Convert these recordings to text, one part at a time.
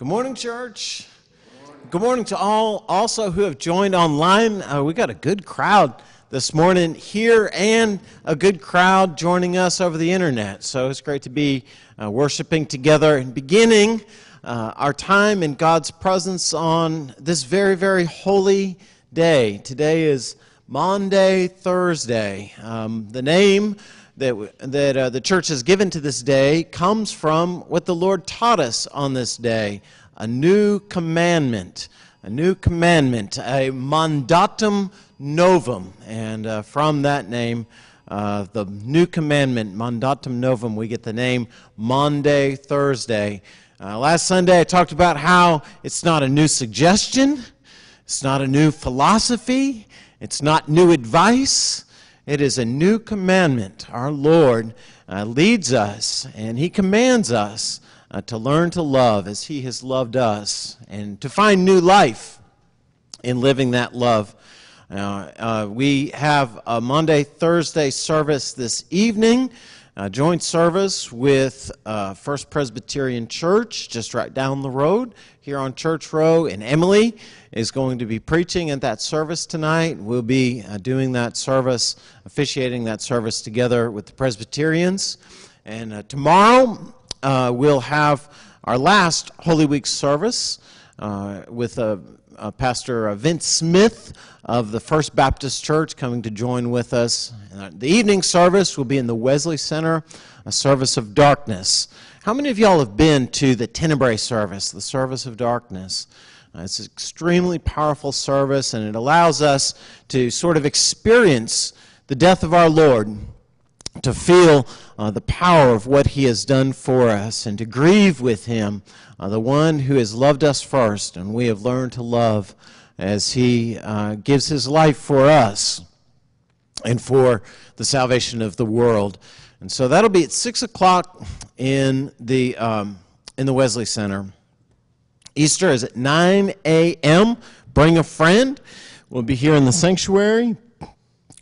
Good morning, church. Good morning to all also who have joined online. Uh, we got a good crowd this morning here and a good crowd joining us over the internet. So it's great to be uh, worshiping together and beginning uh, our time in God's presence on this very, very holy day. Today is Maundy, Thursday. Um, the name that, that uh, the church has given to this day comes from what the Lord taught us on this day a new commandment. A new commandment, a mandatum novum. And uh, from that name, uh, the new commandment, mandatum novum, we get the name Maundy, Thursday. Uh, last Sunday, I talked about how it's not a new suggestion, it's not a new philosophy, it's not new advice. It is a new commandment. Our Lord uh, leads us and He commands us uh, to learn to love as He has loved us and to find new life in living that love. Uh, we have a Maundy, Thursday service this evening, a joint service with uh, First Presbyterian Church just right down the road here on Church Row, and Emily is going to be preaching at that service tonight. We'll be uh, doing that service, officiating that service together with the Presbyterians. And uh, tomorrow uh, we'll have our last Holy Week service uh, with uh, uh, Pastor Vince Smith of the First Baptist Church coming to join with us. the evening service will be in the Wesley Center, a service of darkness. How many of y'all have been to the Tenebrae service, the service of darkness? Uh, it's an extremely powerful service, and it allows us to sort of experience the death of our Lord, to feel uh, the power of what He has done for us, and to grieve with Him, uh, the one who has loved us first, and we have learned to love as He uh, gives His life for us and for the salvation of the world. And so that'll be at 6 o'clock in the, um, in the Wesley Center. Easter is at 9 a.m. Bring a friend. We'll be here in the sanctuary.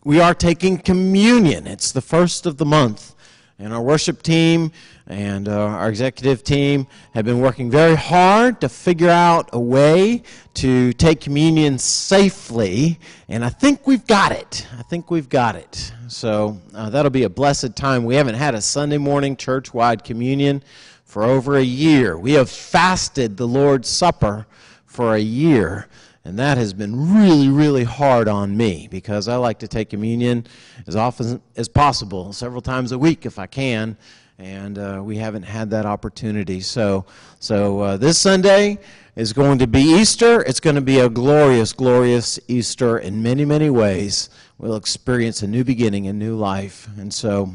We are taking communion. It's the first of the month. And our worship team and uh, our executive team have been working very hard to figure out a way to take communion safely. And I think we've got it. I think we've got it. So uh, that'll be a blessed time. We haven't had a Sunday morning church wide communion for over a year. We have fasted the Lord's Supper for a year. And that has been really, really hard on me because I like to take communion as often as possible, several times a week if I can. And uh, we haven't had that opportunity. So, so uh, this Sunday is going to be Easter. It's going to be a glorious, glorious Easter in many, many ways. We'll experience a new beginning, a new life. And so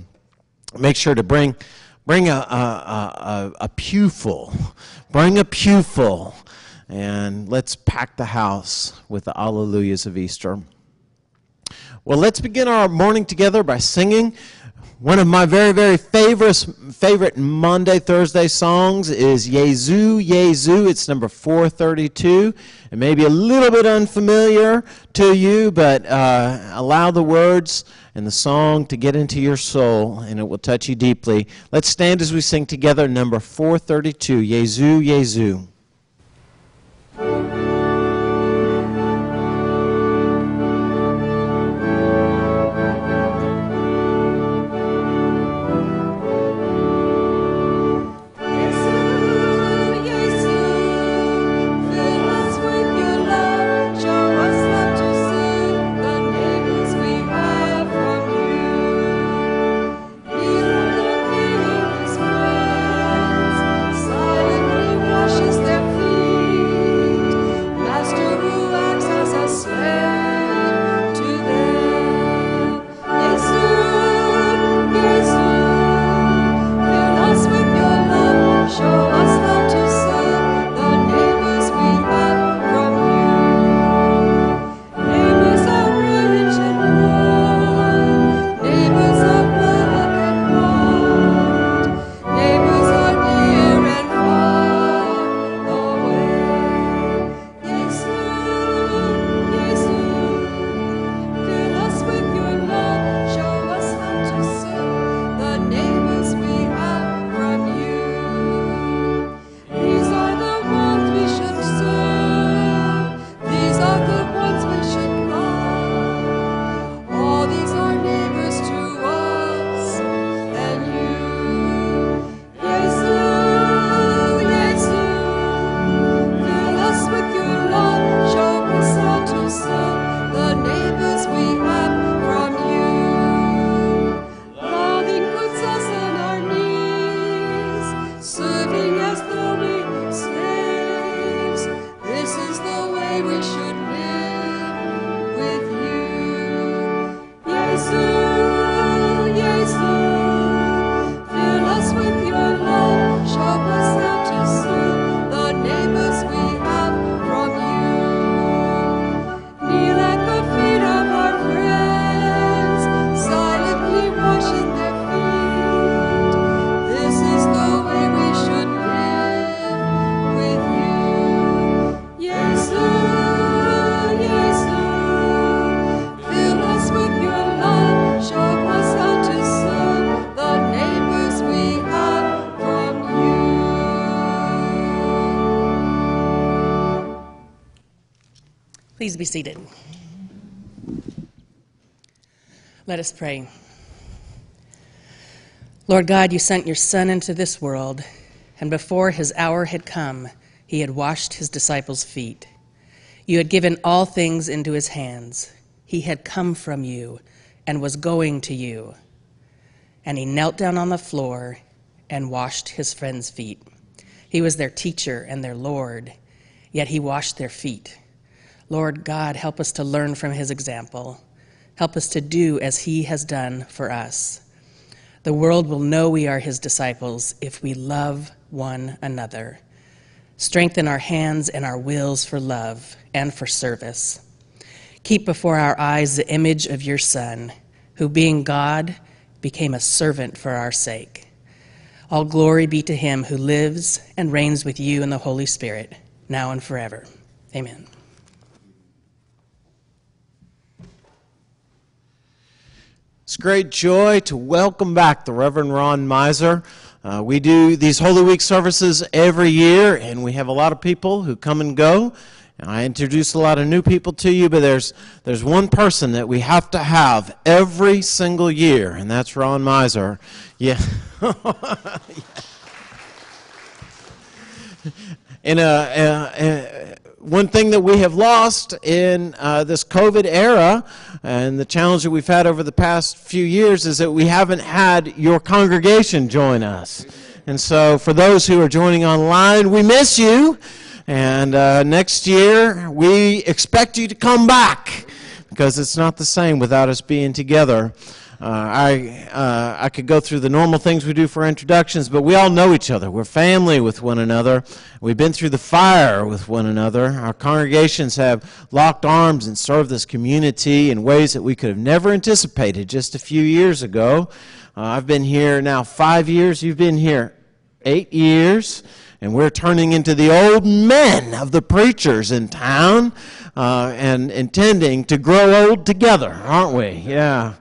make sure to bring Bring a, a, a, a pew full. Bring a pew full. And let's pack the house with the Alleluias of Easter. Well, let's begin our morning together by singing. One of my very, very favorite, favorite Maundy, Thursday songs is Jesu, Jesu. It's number 432. It may be a little bit unfamiliar to you, but uh, allow the words and the song to get into your soul, and it will touch you deeply. Let's stand as we sing together number 432, Jesu, Jesu. Jesus. Please be seated. Let us pray. Lord God, you sent your Son into this world, and before his hour had come, he had washed his disciples' feet. You had given all things into his hands. He had come from you and was going to you. And he knelt down on the floor and washed his friends' feet. He was their teacher and their Lord, yet he washed their feet. Lord God, help us to learn from his example. Help us to do as he has done for us. The world will know we are his disciples if we love one another. Strengthen our hands and our wills for love and for service. Keep before our eyes the image of your Son, who, being God, became a servant for our sake. All glory be to him who lives and reigns with you in the Holy Spirit, now and forever. Amen. It's great joy to welcome back the Reverend Ron Mizer. Uh, we do these Holy Week services every year, and we have a lot of people who come and go. And I introduce a lot of new people to you, but there's there's one person that we have to have every single year, and that's Ron Mizer. Yeah. a, a, one thing that we have lost in uh, this COVID era and the challenge that we've had over the past few years is that we haven't had your congregation join us. And so, for those who are joining online, we miss you. And uh, next year, we expect you to come back because it's not the same without us being together. Uh, I, uh, I could go through the normal things we do for introductions, but we all know each other. We're family with one another. We've been through the fire with one another. Our congregations have locked arms and served this community in ways that we could have never anticipated just a few years ago. Uh, I've been here now five years. You've been here eight years. And we're turning into the old men of the preachers in town uh, and intending to grow old together, aren't we? Yeah.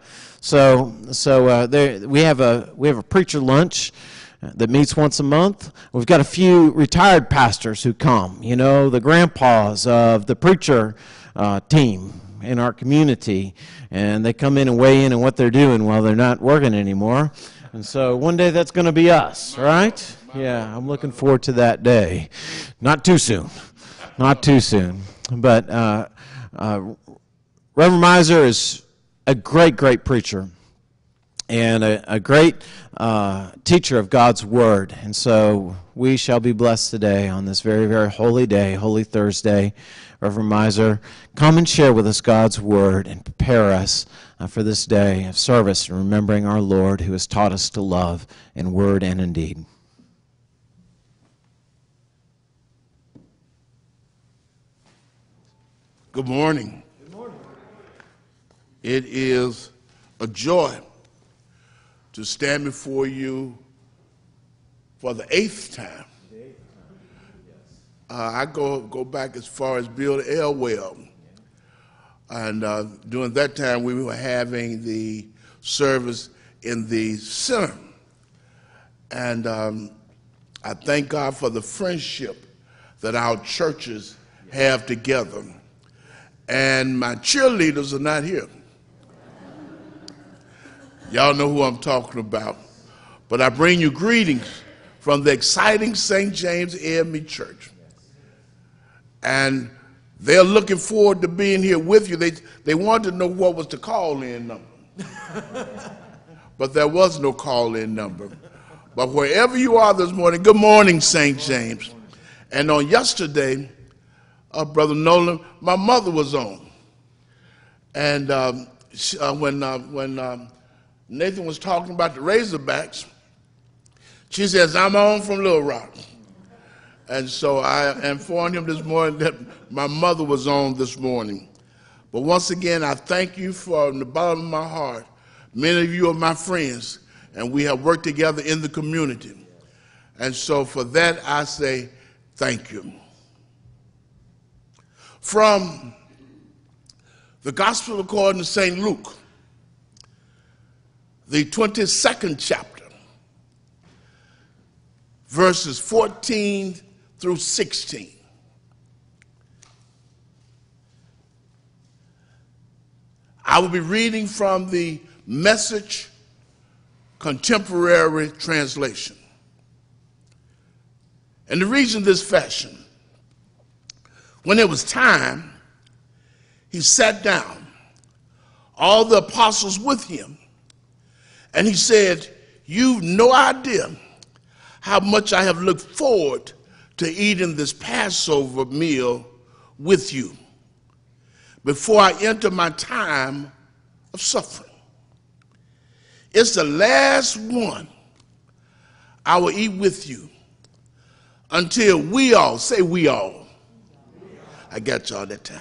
So, so uh, there, we have a we have a preacher lunch that meets once a month. We've got a few retired pastors who come. You know, the grandpas of the preacher uh, team in our community, and they come in and weigh in on what they're doing while they're not working anymore. And so one day that's going to be us, right? Yeah, I'm looking forward to that day. Not too soon. Not too soon. But uh, uh, Reverend Mizer is a great, great preacher and a, a great uh, teacher of God's Word. And so we shall be blessed today on this very, very holy day, Holy Thursday. Reverend Mizer, come and share with us God's Word and prepare us uh, for this day of service and remembering our Lord who has taught us to love in word and in deed. Good morning. It is a joy to stand before you for the eighth time. Uh, I go, go back as far as Bill Elwell. And uh, during that time, we were having the service in the center. And um, I thank God for the friendship that our churches have together. And my cheerleaders are not here. Y'all know who I'm talking about. But I bring you greetings from the exciting St. James AME Church. And they're looking forward to being here with you. They, they wanted to know what was the call in number. but there was no call in number. But wherever you are this morning, good morning, St. James. And on yesterday, uh, Brother Nolan, my mother was on. And um, she, uh, when, uh, when um, Nathan was talking about the Razorbacks. She says, I'm on from Little Rock. And so I informed him this morning that my mother was on this morning. But once again, I thank you from the bottom of my heart. Many of you are my friends, and we have worked together in the community. And so for that, I say thank you. From the Gospel according to St. Luke, the 22nd chapter, verses 14 through 16. I will be reading from the Message Contemporary Translation. And the reason this fashion, when it was time, he sat down, all the apostles with him, and he said, You've no idea how much I have looked forward to eating this Passover meal with you before I enter my time of suffering. It's the last one I will eat with you until we all, say we all. I got y'all that time.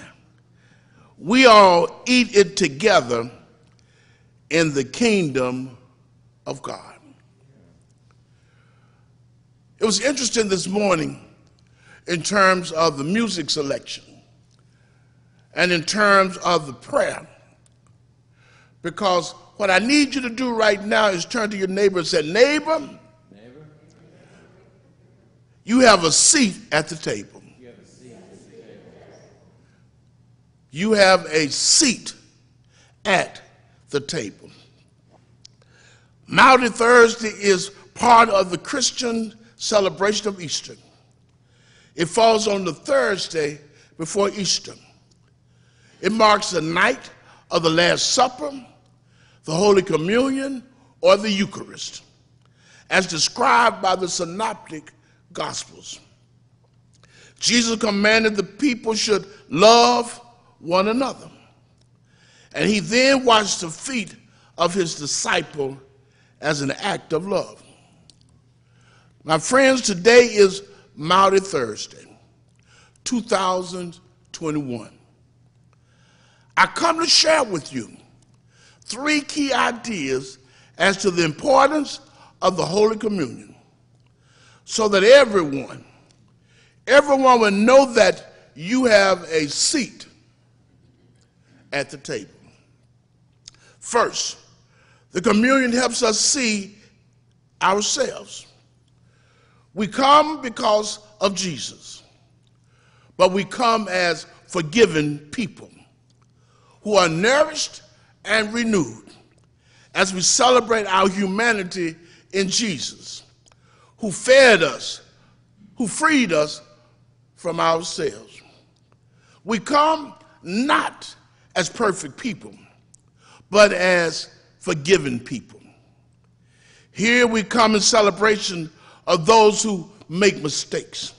We all eat it together in the kingdom of God. It was interesting this morning in terms of the music selection and in terms of the prayer. Because what I need you to do right now is turn to your neighbor and say, Neighbor, neighbor. you have a seat at the table. You have a seat at the table. Maundy Thursday is part of the Christian celebration of Easter. It falls on the Thursday before Easter. It marks the night of the Last Supper, the Holy Communion, or the Eucharist, as described by the Synoptic Gospels. Jesus commanded the people should love one another. And he then washed the feet of his disciple as an act of love. My friends, today is Maundy Thursday, 2021. I come to share with you three key ideas as to the importance of the Holy Communion so that everyone, everyone will know that you have a seat at the table. First, the communion helps us see ourselves. We come because of Jesus, but we come as forgiven people who are nourished and renewed as we celebrate our humanity in Jesus, who fed us, who freed us from ourselves. We come not as perfect people, but as forgiven people. Here we come in celebration of those who make mistakes,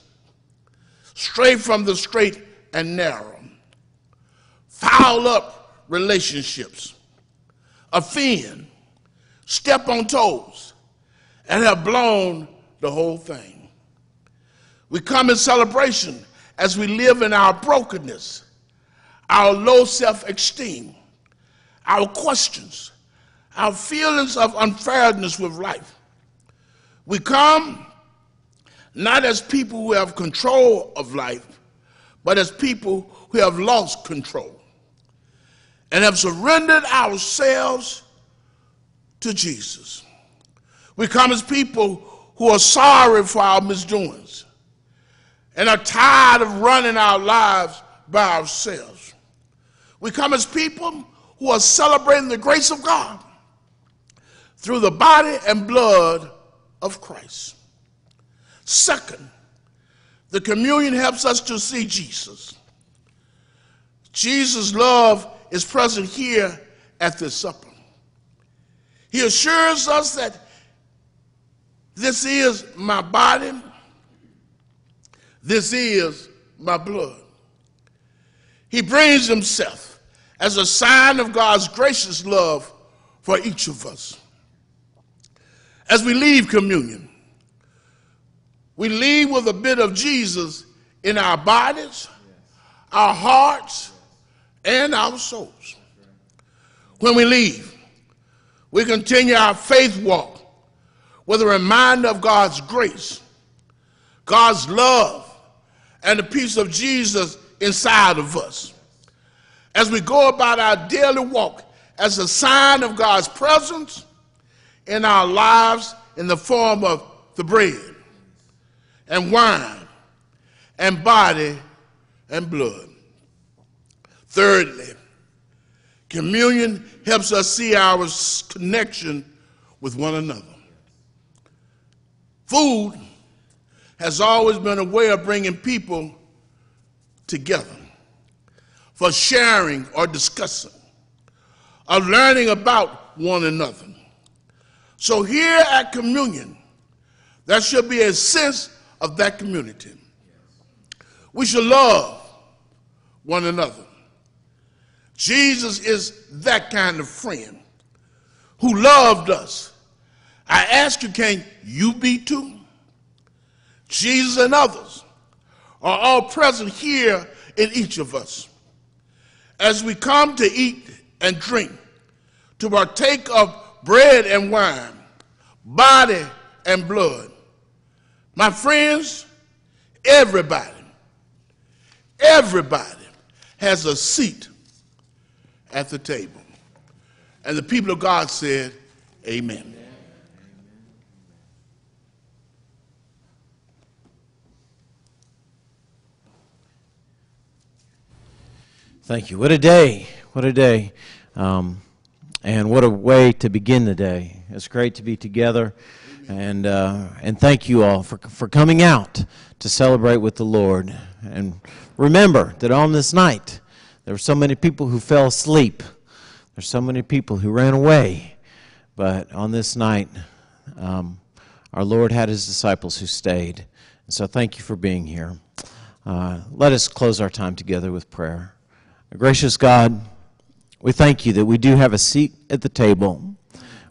stray from the straight and narrow foul up relationships, offend, step on toes, and have blown the whole thing. We come in celebration as we live in our brokenness, our low self esteem, our questions, our feelings of unfairness with life. We come not as people who have control of life, but as people who have lost control and have surrendered ourselves to Jesus. We come as people who are sorry for our misdoings and are tired of running our lives by ourselves. We come as people who are celebrating the grace of God through the body and blood of Christ. Second, the communion helps us to see Jesus. Jesus' love is present here at this supper. He assures us that this is my body, this is my blood. He brings himself as a sign of God's gracious love for each of us. As we leave communion, we leave with a bit of Jesus in our bodies, our hearts, and our souls. When we leave, we continue our faith walk with a reminder of God's grace, God's love, and the peace of Jesus inside of us. As we go about our daily walk as a sign of God's presence in our lives in the form of the bread and wine and body and blood. Thirdly, Communion helps us see our connection with one another. Food has always been a way of bringing people together for sharing or discussing, of learning about one another. So here at communion, there should be a sense of that community. We should love one another. Jesus is that kind of friend who loved us. I ask you, can you be too? Jesus and others are all present here in each of us. As we come to eat and drink, to partake of bread and wine, body and blood. My friends, everybody, everybody has a seat at the table. And the people of God said, Amen. Thank you. What a day. What a day. Um, and what a way to begin the day. It's great to be together. And, uh, and thank you all for, for coming out to celebrate with the Lord. And remember that on this night, there were so many people who fell asleep. There's so many people who ran away. But on this night, um, our Lord had his disciples who stayed. And so thank you for being here. Uh, let us close our time together with prayer. Gracious God, we thank you that we do have a seat at the table.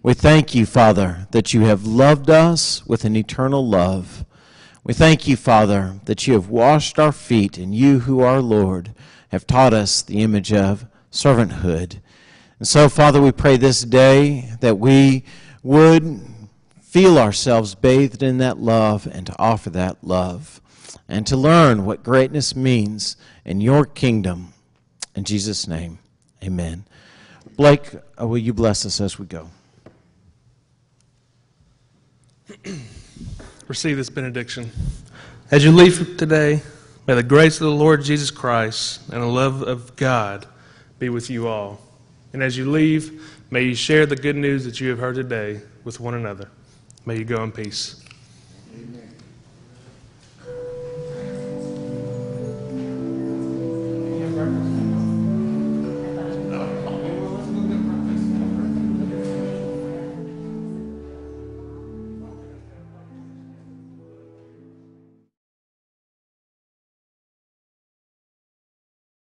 We thank you, Father, that you have loved us with an eternal love. We thank you, Father, that you have washed our feet, and you, who are Lord, have taught us the image of servanthood. And so, Father, we pray this day that we would feel ourselves bathed in that love and to offer that love and to learn what greatness means in your kingdom. In Jesus' name, amen. Blake, uh, will you bless us as we go? receive this benediction. As you leave today, may the grace of the Lord Jesus Christ and the love of God be with you all. And as you leave, may you share the good news that you have heard today with one another. May you go in peace.